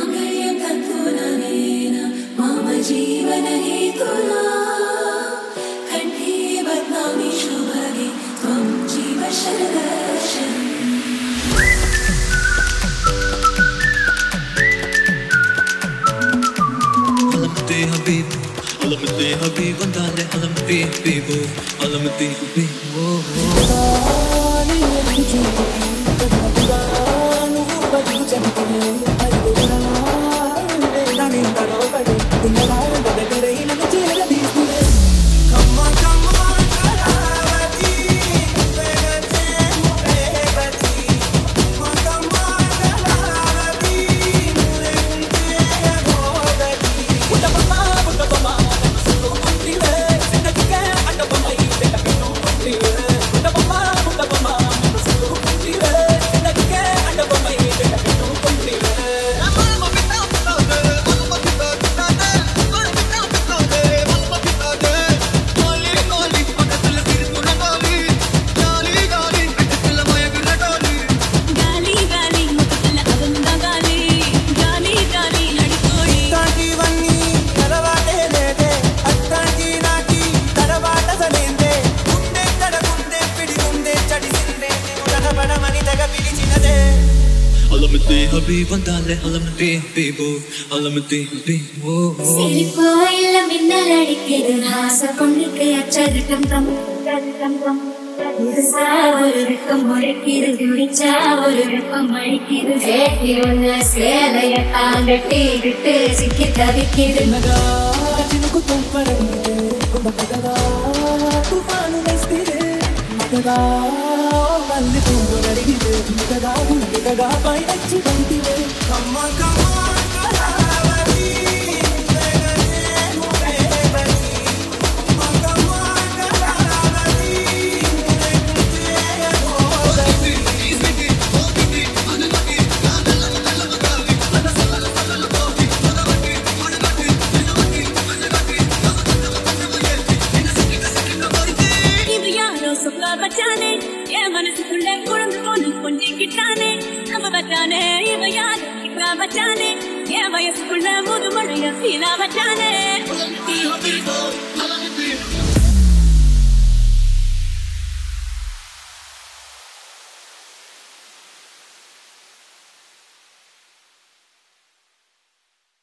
माङ्गल्यं तत्पुनरेन मम जीवनहेतुना कण्ठे बध्नामि அலமத்தே ஹபி வந்தாலே அலமத்தே பேபோ அலமத்தே ஹபி ஓ சிரிப்போ இல்ல மின்னல் அடிக்குது ஆசை பொண்ணுக்கு அச்சகட்டம் தம் புதுசா ஒரு மகா துபானு நெஸ்திரு మళ్ళీ పువ్వు అడిగితే మిగగా మిగగా بجانے یہ ویس کل مدمر یسینا بجانے